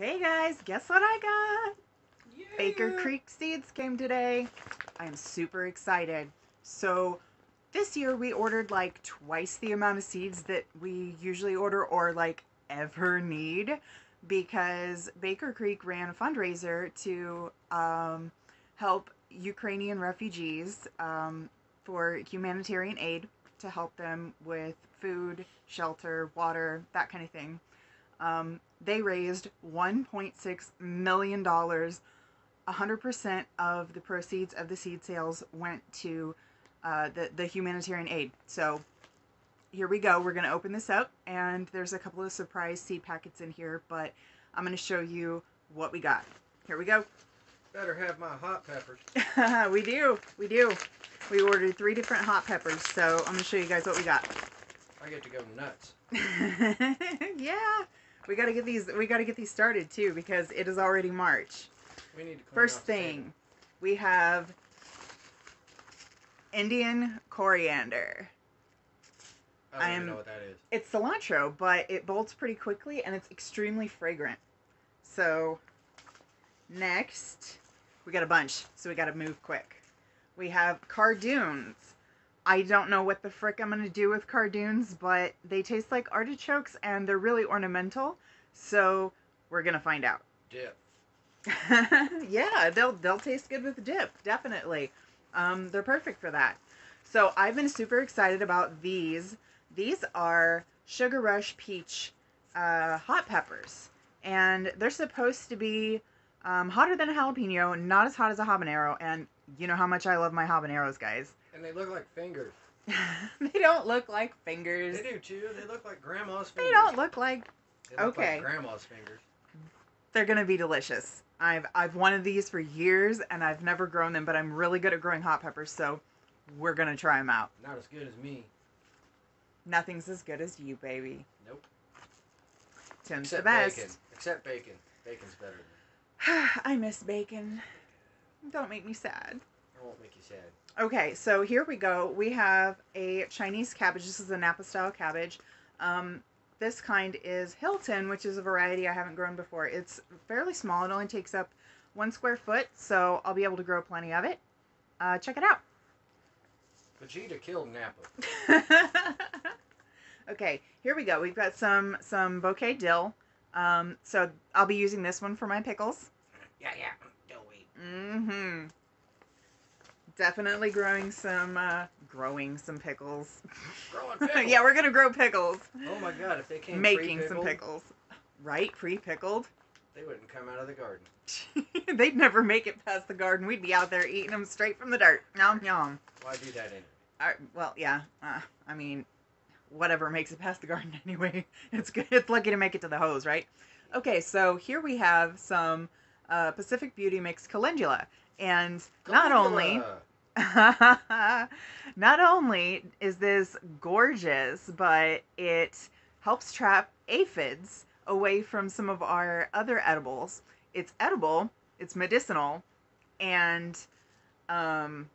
Hey guys, guess what I got? Baker Creek seeds came today. I am super excited. So this year we ordered like twice the amount of seeds that we usually order or like ever need because Baker Creek ran a fundraiser to um, help Ukrainian refugees um, for humanitarian aid to help them with food, shelter, water, that kind of thing. Um, they raised $1.6 million. 100% of the proceeds of the seed sales went to uh, the, the humanitarian aid. So here we go. We're going to open this up, and there's a couple of surprise seed packets in here, but I'm going to show you what we got. Here we go. Better have my hot peppers. we do. We do. We ordered three different hot peppers, so I'm going to show you guys what we got. I get to go nuts. yeah. We got to get these we got to get these started too because it is already March. We need to clean First thing, we have Indian coriander. I don't I even know what that is. It's cilantro, but it bolts pretty quickly and it's extremely fragrant. So, next, we got a bunch, so we got to move quick. We have cardoons. I don't know what the frick I'm going to do with cardoons, but they taste like artichokes and they're really ornamental. So, we're going to find out. Dip. yeah, they'll they'll taste good with dip, definitely. Um, they're perfect for that. So I've been super excited about these. These are Sugar Rush Peach uh, hot peppers, and they're supposed to be um, hotter than a jalapeno, not as hot as a habanero. And you know how much I love my habaneros, guys. And they look like fingers. they don't look like fingers. They do too. They look like grandma's fingers. They don't look like They look okay. like grandma's fingers. they're gonna be delicious. I've I've wanted these for years and I've never grown them, but I'm really good at growing hot peppers, so we're gonna try them out. Not as good as me. Nothing's as good as you, baby. Nope. Tim's Except the best. bacon. Except bacon. Bacon's better than I miss bacon. Don't make me sad. I won't make you sad. Okay, so here we go. We have a Chinese cabbage. This is a Napa style cabbage. Um, this kind is Hilton, which is a variety I haven't grown before. It's fairly small. It only takes up one square foot, so I'll be able to grow plenty of it. Uh, check it out. Vegeta killed Napa. okay, here we go. We've got some some bouquet dill. Um, so I'll be using this one for my pickles. Yeah, yeah. Don't wait. Mm-hmm. Definitely growing some uh, growing some pickles. Growing pickles. yeah, we're gonna grow pickles. Oh my god, if they came Making some pickles. Right, pre-pickled. they wouldn't come out of the garden. They'd never make it past the garden. We'd be out there eating them straight from the dirt. Yum yum. Why do that anyway? Right, well, yeah. Uh, I mean, whatever makes it past the garden anyway. It's good. It's lucky to make it to the hose, right? Okay, so here we have some uh, Pacific Beauty Mix Calendula, and not only. not only is this gorgeous, but it helps trap aphids away from some of our other edibles. It's edible, it's medicinal, and um,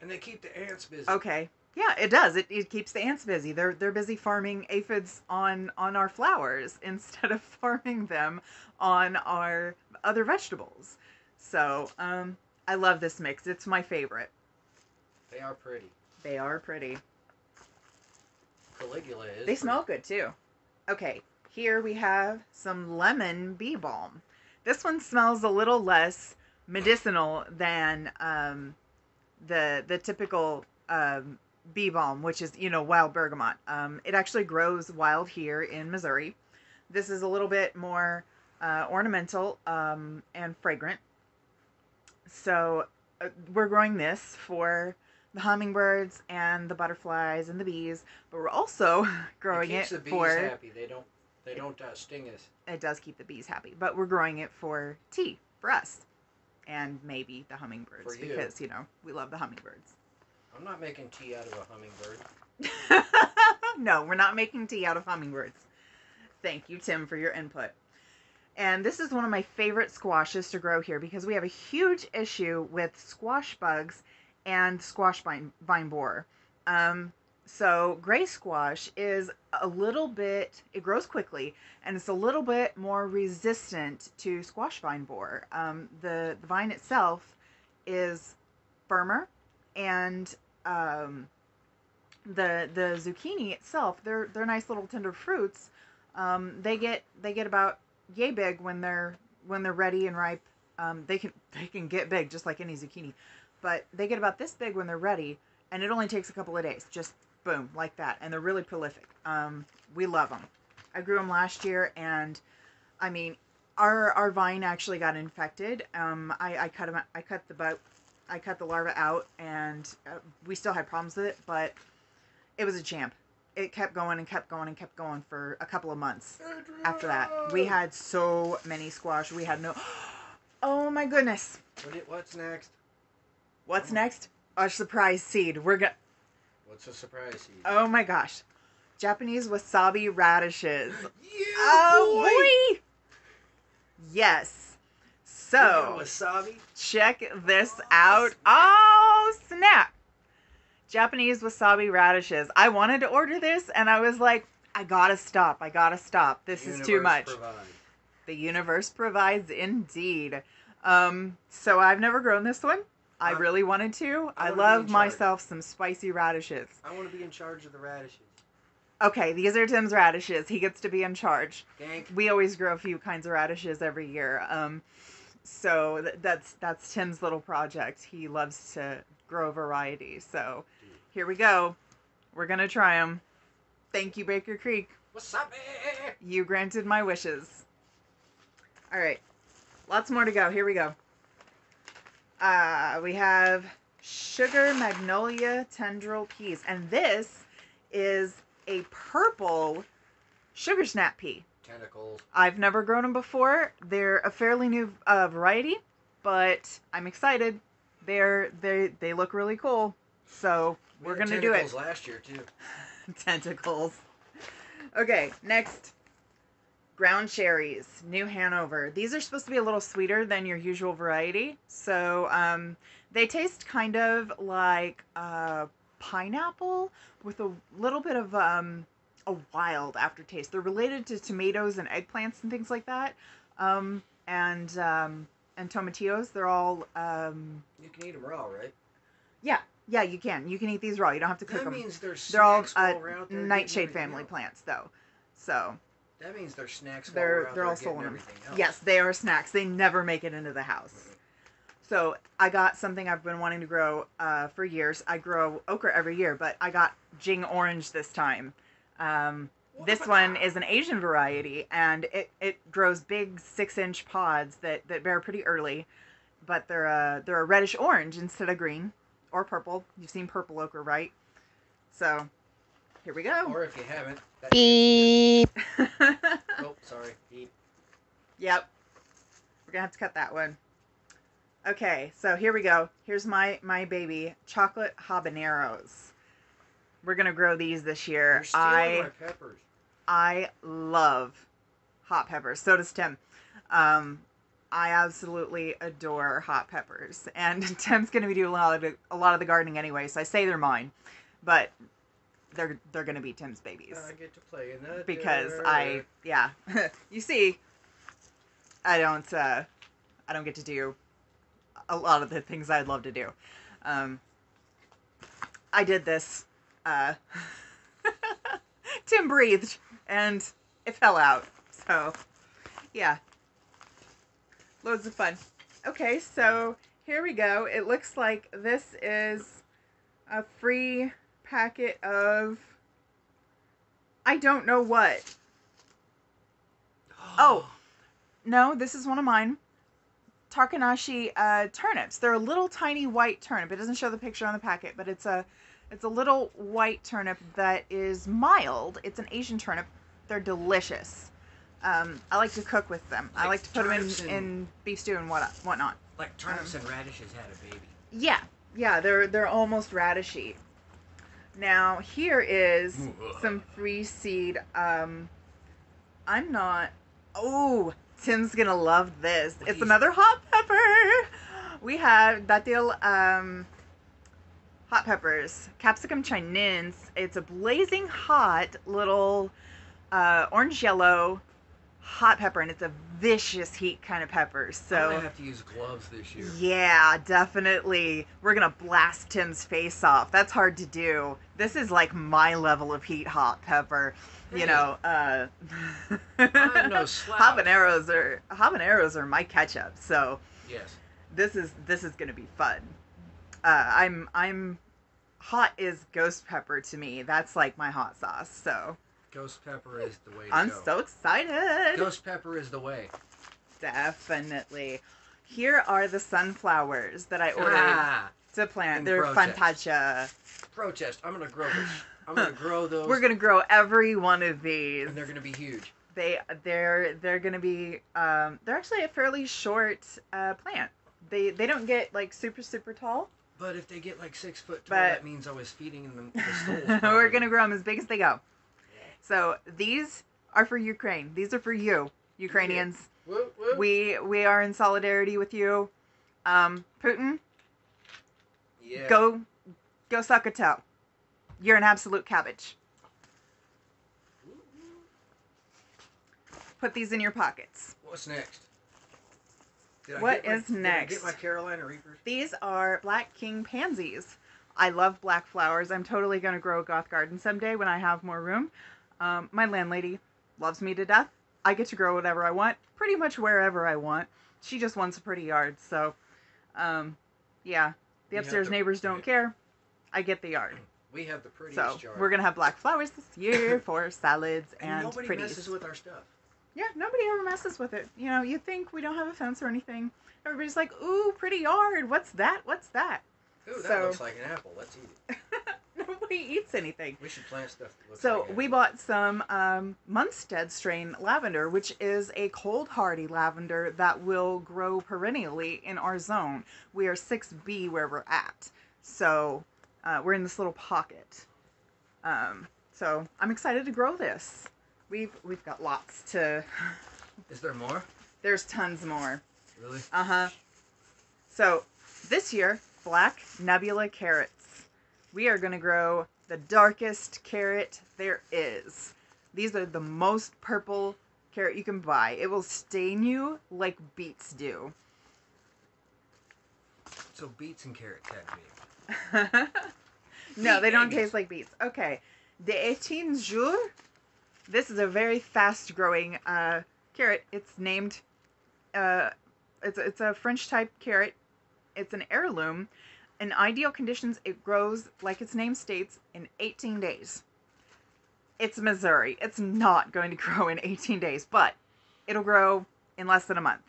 And they keep the ants busy. Okay. Yeah, it does. It, it keeps the ants busy. They're they're busy farming aphids on on our flowers instead of farming them on our other vegetables. So, um I love this mix. It's my favorite. They are pretty. They are pretty. Caligula is. They pretty. smell good too. Okay, here we have some lemon bee balm. This one smells a little less medicinal than um, the the typical um, bee balm, which is you know wild bergamot. Um, it actually grows wild here in Missouri. This is a little bit more uh, ornamental um, and fragrant. So uh, we're growing this for the hummingbirds and the butterflies and the bees, but we're also growing it, keeps it the bees for happy. They don't. They don't uh, sting us. it does keep the bees happy, but we're growing it for tea for us and maybe the hummingbirds you. because you know we love the hummingbirds. I'm not making tea out of a hummingbird. no, we're not making tea out of hummingbirds. Thank you, Tim, for your input. And this is one of my favorite squashes to grow here because we have a huge issue with squash bugs and squash vine, vine borer. Um, So gray squash is a little bit, it grows quickly, and it's a little bit more resistant to squash vine borer. Um, the, the vine itself is firmer, and um, the the zucchini itself, they're they're nice little tender fruits. Um, they get they get about yay big when they're when they're ready and ripe. Um, they can they can get big just like any zucchini, but they get about this big when they're ready, and it only takes a couple of days. Just boom like that, and they're really prolific. Um, we love them. I grew them last year, and I mean, our our vine actually got infected. Um, I, I cut them. I cut the bud. I cut the larva out, and uh, we still had problems with it, but it was a champ. It kept going and kept going and kept going for a couple of months after that. We had so many squash. We had no. Oh my goodness. What what's next? What's next? A surprise seed. We're gonna. What's a surprise seed? Oh my gosh. Japanese wasabi radishes. Yeah, Oh boy. Yes. So wasabi. check this out. Oh snap! Japanese wasabi radishes. I wanted to order this, and I was like, I gotta stop. I gotta stop. This is too much. The universe provides indeed. Um, so I've never grown this one. I Uh, really wanted to. I I, love myself some spicy radishes. I want to be in charge of the radishes. Okay, these are Tim's radishes. He gets to be in charge. Gank. We always grow a few kinds of radishes every year. Um, so th- that's that's Tim's little project. He loves to grow variety. So here we go. We're gonna try them. Thank you, Baker Creek. Wasabi. You granted my wishes. All right. Lots more to go. Here we go. Uh, we have sugar magnolia tendril peas. And this is a purple sugar snap pea. Tentacles. I've never grown them before. They're a fairly new uh, variety, but I'm excited. They're they they look really cool. So We we're gonna do it. tentacles last year too. tentacles. Okay, next. Ground cherries, New Hanover. These are supposed to be a little sweeter than your usual variety. So um, they taste kind of like uh, pineapple with a little bit of um, a wild aftertaste. They're related to tomatoes and eggplants and things like that. Um, and um, and tomatillos. They're all um, You can eat them raw, right? yeah yeah you can you can eat these raw. You don't have to cook That them. means there's They're all uh, while we're out there nightshade family plants though. So That means they're snacks they're they're there all getting stolen. everything else. Yes, they are snacks. They never make it into the house. So I got something I've been wanting to grow uh, for years. I grow okra every year, but I got Jing Orange this time. Um, this one is an Asian variety, and it, it grows big six inch pods that, that bear pretty early, but they're a, they're a reddish orange instead of green or purple. You've seen purple okra, right? So here we go. Or if you haven't. that- Beep. Oh, sorry. Beep. Yep. We're gonna have to cut that one. Okay, so here we go. Here's my my baby chocolate habaneros. We're gonna grow these this year. You're stealing I my peppers. I love hot peppers. So does Tim. Um, I absolutely adore hot peppers, and Tim's gonna be doing a lot of the, a lot of the gardening anyway. So I say they're mine, but they're they're gonna be Tim's babies I get to play in that. because I yeah you see I don't uh I don't get to do a lot of the things I'd love to do. Um I did this uh Tim breathed and it fell out. So yeah. Loads of fun. Okay, so here we go. It looks like this is a free packet of I don't know what. Oh. No, this is one of mine. Tokinashi uh, turnips. They're a little tiny white turnip. It doesn't show the picture on the packet, but it's a it's a little white turnip that is mild. It's an Asian turnip. They're delicious. Um, I like to cook with them. I Like like to put them in, in beef stew and what whatnot. Like turnips Um, and radishes had a baby. Yeah, yeah, they're they're almost radishy. Now here is some free seed. Um, I'm not. Oh, Tim's gonna love this. What It's another hot pepper. We have datil um, hot peppers, capsicum chinense. It's a blazing hot little uh, orange yellow hot pepper, and it's a vicious heat kind of pepper. I'm So gonna have to use gloves this year. yeah, definitely. We're gonna blast Tim's face off. That's hard to do. This is like my level of heat hot pepper. You Hey. know, uh, I'm no slouch. habaneros are habaneros are my ketchup. So Yes. this is this is gonna be fun. Uh, I'm I'm hot is ghost pepper to me. That's like my hot sauce. So Ghost pepper is the way to I'm go. so excited. Ghost pepper is the way. Definitely. Here are the sunflowers that I ordered Ah, to plant. They're protest. fantasia. protest. I'm gonna grow this. I'm gonna grow those. We're gonna grow every one of these. and they're gonna be huge. They they're they're gonna be um, they're actually a fairly short uh, plant. They they don't get like super super tall. But if they get like six foot tall, But- that means I was feeding them the. We're gonna grow them as big as they go. So these are for Ukraine. These are for you, Ukrainians. Woo, woo. We we are in solidarity with you. Um, Putin, yeah. go go suck a toe. You're an absolute cabbage. Put these in your pockets. What's next? Did What get my- is did I next? get my Carolina Reapers. These are Black King pansies. I love black flowers. I'm totally going to grow a goth garden someday when I have more room. Um, my landlady loves me to death. I get to grow whatever I want, pretty much wherever I want. She just wants a pretty yard, so um, yeah. The upstairs to- neighbors don't care. I get the yard. We have the prettiest So yard. we're gonna have black flowers this year for salads and and, nobody pretties. messes with our stuff. Yeah, nobody ever messes with it. You know, you think we don't have a fence or anything. Everybody's like, "Ooh, pretty yard. What's that? What's that?" Ooh, that So- looks like an apple. Let's eat it. Nobody eats anything. We should plant stuff. So like we bought some um, Munstead strain lavender, which is a cold hardy lavender that will grow perennially in our zone. We are 6B where we're at. So uh, we're in this little pocket. Um, so I'm excited to grow this. We've we've got lots to. Is there more? There's tons more. Really? Uh huh. So this year, black nebula carrots. We are going to grow the darkest carrot there is. These are the most purple carrot you can buy. It will stain you like beets do. So beets and carrots had to be. no, they don't taste like beets. Okay. The 18 jours. This is a very fast growing uh, carrot. It's named, uh, it's, it's a French type carrot. It's an heirloom. In ideal conditions, it grows, like its name states, in 18 days. It's Missouri. It's not going to grow in 18 days, but it'll grow in less than a month.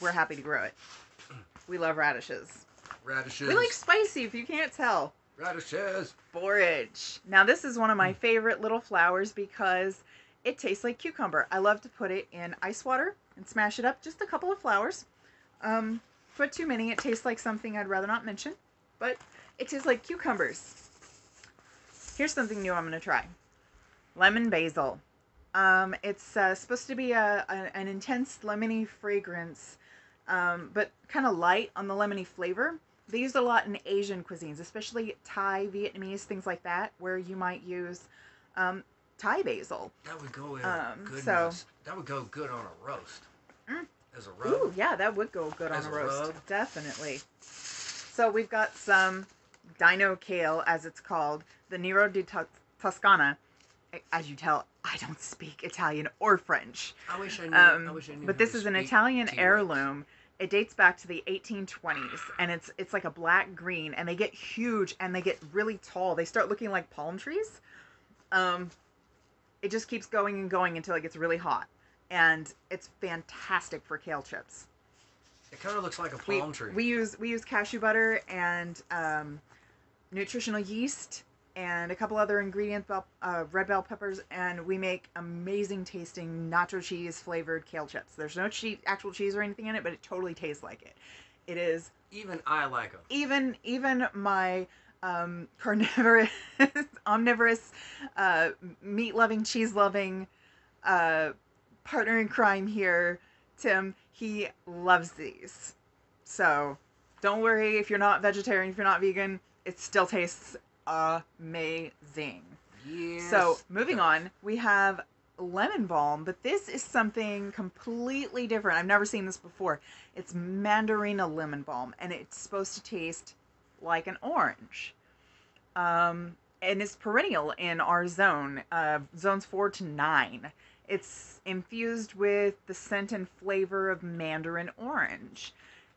We're happy to grow it. We love radishes. Radishes. We like spicy, if you can't tell radishes. borage. Now this is one of my favorite little flowers because it tastes like cucumber. I love to put it in ice water and smash it up. Just a couple of flowers. Um, too many, it tastes like something I'd rather not mention. But it tastes like cucumbers. Here's something new I'm going to try. Lemon basil. Um, it's uh, supposed to be a, a an intense lemony fragrance, um, but kind of light on the lemony flavor. They use a lot in Asian cuisines, especially Thai, Vietnamese, things like that, where you might use um, Thai basil. That would go in Um, goodness. so- That would go good on a roast. Mm. As a rub. Ooh, yeah, that would go good As on a a roast. rub. Definitely. So we've got some dino kale, as it's called, the Nero di Toscana. As you tell, I don't speak Italian or French. I wish I knew. I Um, wish I knew. but this is an Italian heirloom. It dates back to the 1820s, and it's it's like a black green, and they get huge and they get really tall. They start looking like palm trees. Um, it just keeps going and going until it gets really hot, and it's fantastic for kale chips. It kind of looks like a We, palm tree. we use we use cashew butter and um, nutritional yeast and a couple other ingredients, bell, uh, red bell peppers, and we make amazing tasting nacho cheese flavored kale chips. There's no cheese, actual cheese or anything in it, but it totally tastes like it. It is Even I like them. even even my um, carnivorous, omnivorous, uh, meat loving, cheese loving uh, partner in crime here, Tim. He loves these. So don't worry if you're not vegetarian, if you're not vegan. it still tastes amazing. Yes. So, moving on, we have lemon balm, but this is something completely different. I've never seen this before. It's mandarina lemon balm, and it's supposed to taste like an orange. Um, and it's perennial in our zone, uh, zones four to nine. It's infused with the scent and flavor of mandarin orange.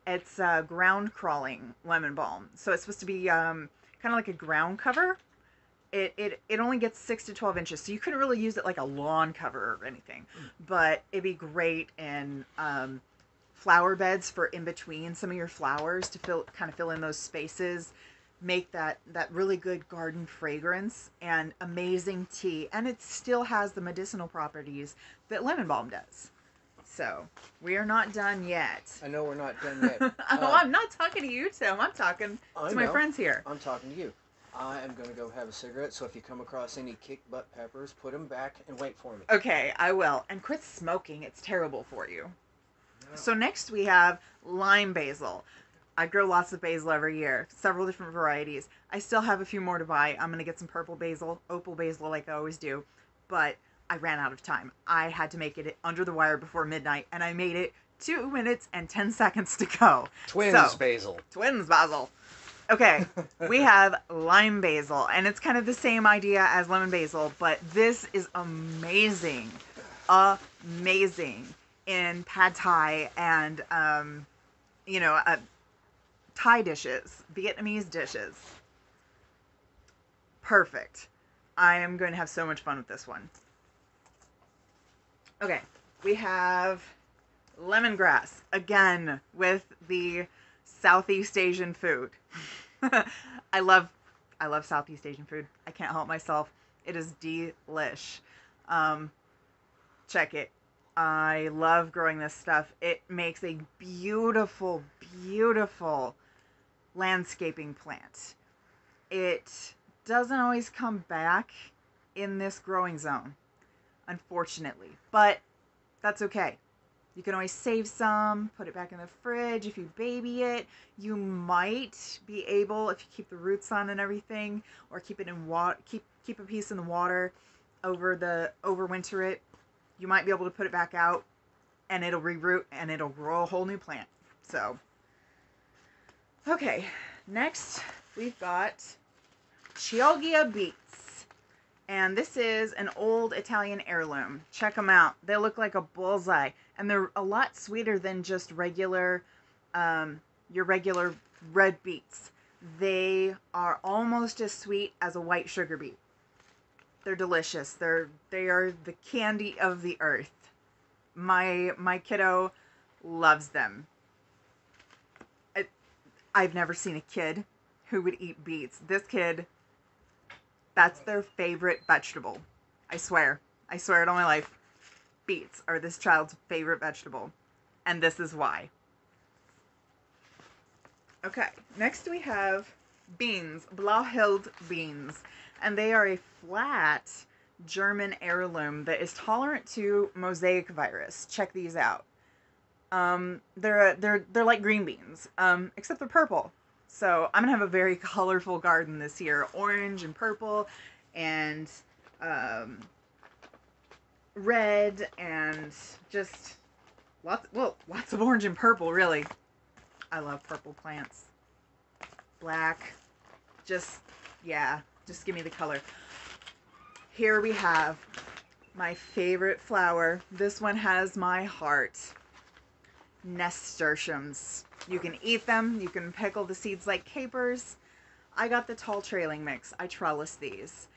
It's uh, ground crawling lemon balm, so it's supposed to be um, kind of like a ground cover it, it it only gets six to twelve inches, so you couldn't really use it like a lawn cover or anything. But it'd be great in um, flower beds for in between some of your flowers to fill kind of fill in those spaces, make that that really good garden fragrance and amazing tea, and it still has the medicinal properties that lemon balm does. So we are not done yet. I know we're not done yet. oh, Uh, I'm not talking to you, Tim. I'm talking I to my friends here. I'm talking to you. I am going to go have a cigarette, so if you come across any kick butt peppers, put them back and wait for me. Okay, I will. And quit smoking. It's terrible for you. So next we have lime basil. I grow lots of basil every year, several different varieties. I still have a few more to buy. I'm gonna get some purple basil, opal basil like I always do, but I ran out of time. I had to make it under the wire before midnight, and I made it two minutes and ten seconds to go. Twins So- basil. Twins basil. Okay, we have lime basil, and it's kind of the same idea as lemon basil, but this is amazing, amazing in pad thai and um, you know, uh, Thai dishes, Vietnamese dishes. Perfect. I am going to have so much fun with this one. Okay, we have lemongrass again with the Southeast Asian food. I love I love Southeast Asian food. I can't help myself. It is delish. Um, check it. I love growing this stuff. It makes a beautiful, beautiful landscaping plant. It doesn't always come back in this growing zone, unfortunately, but that's okay. You can always save some, put it back in the fridge. If you baby it, you might be able, if you keep the roots on and everything, or keep it in water, keep keep a piece in the water over the overwinter it. You might be able to put it back out, and it'll reroot and it'll grow a whole new plant. So, okay, next we've got Chioggia beets. And this is an old Italian heirloom. Check them out. They look like a bullseye, and they're a lot sweeter than just regular, um, your regular red beets. They are almost as sweet as a white sugar beet. They're delicious. They're they are the candy of the earth. My my kiddo loves them. I've never seen a kid who would eat beets. This kid that's their favorite vegetable. I swear. I swear it on my life. Beets are this child's favorite vegetable. And this is why. Okay, next we have beans, Blauhild beans. And they are a flat German heirloom that is tolerant to mosaic virus. Check these out. Um, they're they're they're like green beans, um, except they're purple. So I'm gonna have a very colorful garden this year, orange and purple, and um, red, and just lots. Well, lots of orange and purple. Really, I love purple plants. Black, just yeah, just give me the color. Here we have my favorite flower. This one has my heart. Nasturtiums. You can eat them. You can pickle the seeds like capers. I got the tall trailing mix. I trellis these.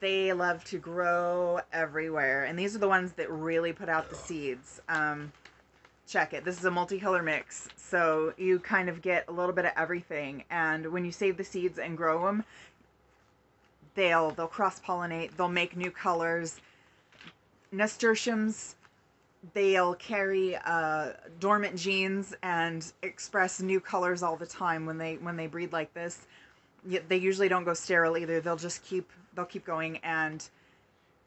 They love to grow everywhere. And these are the ones that really put out the seeds. Um, check it. This is a multicolor mix. So you kind of get a little bit of everything. And when you save the seeds and grow them, they'll they'll cross pollinate. They'll make new colors. Nasturtiums they'll carry uh, dormant genes and express new colors all the time when they when they breed like this. They usually don't go sterile either. They'll just keep they'll keep going and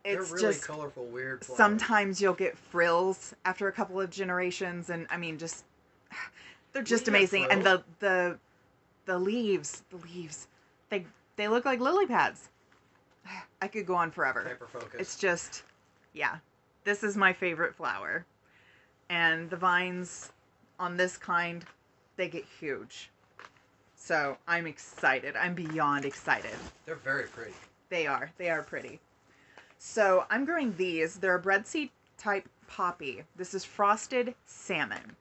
it's They're really just colorful, weird flowers. sometimes you'll get frills after a couple of generations and I mean just they're just We amazing and the the the leaves the leaves They they look like lily pads. I could go on forever. Hyper focus. It's just, yeah. This is my favorite flower. And the vines on this kind, they get huge. So I'm excited. I'm beyond excited. They're very pretty. They are. They are pretty. So I'm growing these. They're a breadseed type poppy. This is frosted salmon.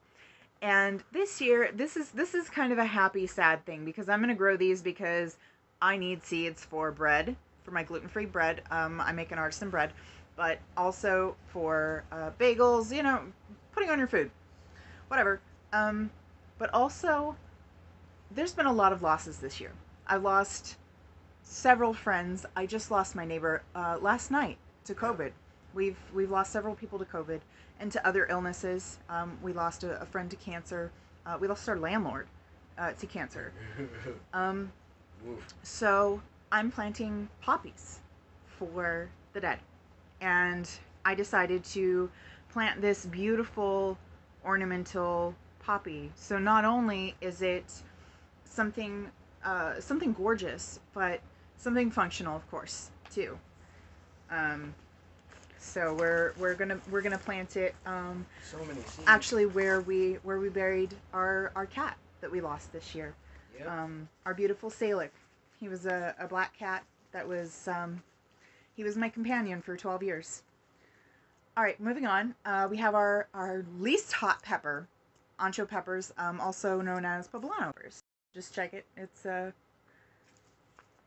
And this year, this is this is kind of a happy sad thing because I'm gonna grow these because I need seeds for bread for my gluten-free bread. Um, I make an artisan bread, but also for uh, bagels. You know, putting on your food, whatever. Um, but also, there's been a lot of losses this year. I lost several friends. I just lost my neighbor uh, last night to COVID. We've we've lost several people to COVID and to other illnesses. Um, we lost a, a friend to cancer. Uh, we lost our landlord uh, to cancer. Um, so I'm planting poppies for the dead. And I decided to plant this beautiful ornamental poppy. So not only is it something uh, something gorgeous, but something functional, of course, too. Um, so we're we're gonna we're gonna plant it um, So many seeds. actually where we where we buried our our cat that we lost this year Yep. um, our beautiful Salic. He was a, a black cat that was um, he was my companion for 12 years. All right, moving on. Uh, we have our our least hot pepper, ancho peppers, um, also known as poblano peppers. Just check it. It's a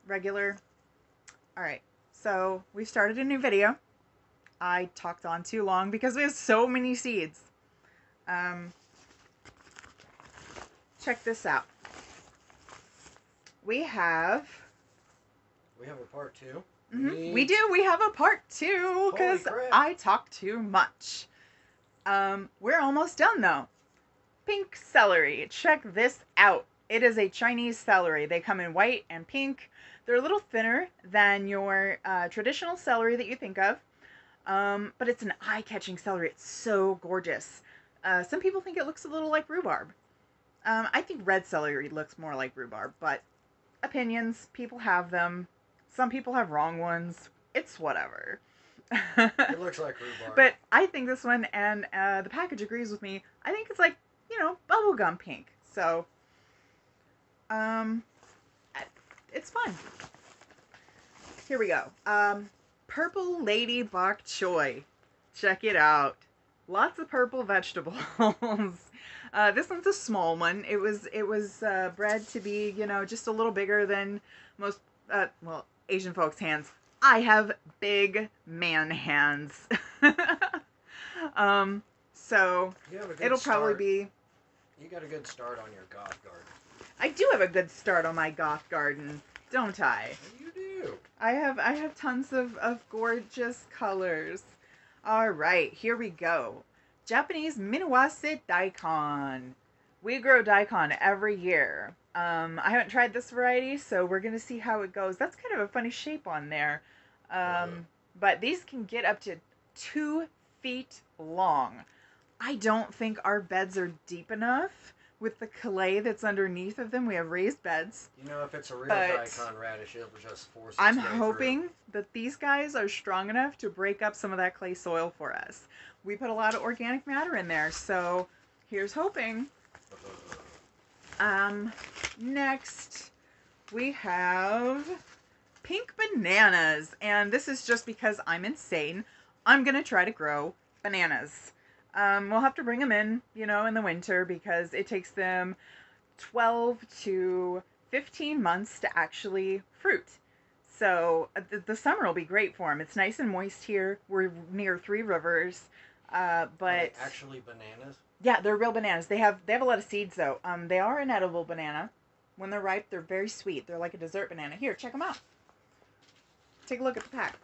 regular. All right, so we started a new video. I talked on too long because we have so many seeds. Um, check this out we have we have a part 2 mhm, we do. We have a part two because i talk too much. Um we're almost done though. Pink celery. Check this out. It is a chinese celery. They come in white and pink. They're a little thinner than your uh, traditional celery that you think of. Um, but it's an eye-catching celery. It's so gorgeous. Uh, some people think it looks a little like rhubarb. Um, i think red celery looks more like rhubarb but opinions. People have them. Some people have wrong ones. It's whatever. It looks like rhubarb. but I think this one, and uh, the package agrees with me. I think it's like you know bubblegum pink. So, um, it's fun. Here we go. Um, purple lady bok choy. Check it out. Lots of purple vegetables. Uh, this one's a small one. It was it was uh, bred to be you know just a little bigger than most uh, well Asian folks' hands. I have big man hands. um, so you have a good it'll probably be. You got a good start on your goth garden. I do have a good start on my goth garden, don't I? You do. I have I have tons of, of gorgeous colors. All right, here we go. Japanese Minowase daikon. We grow daikon every year. Um, I haven't tried this variety, so we're gonna see how it goes. That's kind of a funny shape on there. Um, but these can get up to two feet long. I don't think our beds are deep enough with the clay that's underneath of them. We have raised beds. You know, if it's a real daikon radish, it'll just force I'm way through. hoping that these guys are strong enough to break up some of that clay soil for us. We put a lot of organic matter in there, so here's hoping. Um, next we have pink bananas, and this is just because I'm insane. I'm gonna try to grow bananas. Um, we'll have to bring them in, you know, in the winter because it takes them 12 to 15 months to actually fruit. So uh, the, the summer will be great for them. It's nice and moist here. We're near Three Rivers, uh, but actually bananas. Yeah, they're real bananas. They have they have a lot of seeds though. Um, they are an edible banana. When they're ripe, they're very sweet. They're like a dessert banana. Here, check them out. Take a look at the pack.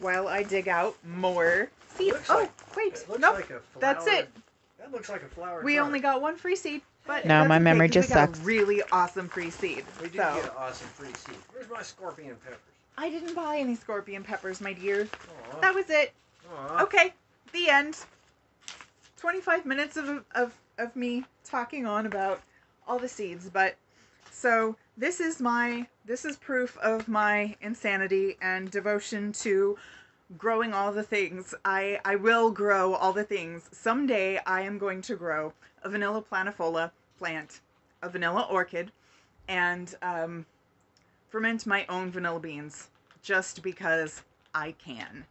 While I dig out more seeds. Looks Oh, like- wait, It looks nope. like a flower. that's it. That looks like a flower. We tart. only got one free seed, but No, that's my okay, memory 'cause just we got sucks. A really awesome free seed. We did so get an awesome free seed. Where's my scorpion peppers? I didn't buy any scorpion peppers, my dear. Aw. That was it. Aw. Okay, the end. 25 minutes of, of, of me talking on about all the seeds. But so this is my this is proof of my insanity and devotion to growing all the things. I I will grow all the things. Someday I am going to grow a vanilla planifolia plant, a vanilla orchid, and um, ferment my own vanilla beans just because I can.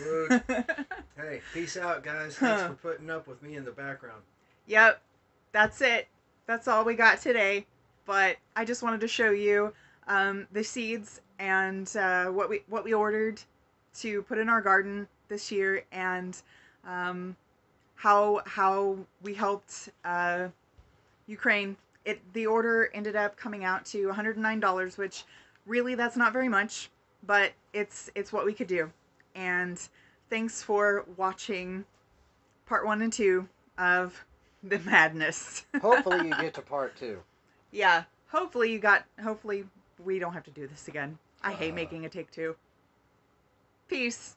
Hey, peace out, guys. Thanks for putting up with me in the background. Yep, that's it. That's all we got today. But I just wanted to show you um, the seeds and uh, what we what we ordered to put in our garden this year, and um, how how we helped uh, Ukraine. It the order ended up coming out to $109, which really that's not very much, but it's it's what we could do. And thanks for watching part one and two of the madness. Hopefully, you get to part two. yeah, hopefully you got. Hopefully we don't have to do this again. I hate Uh. making a take two. Peace.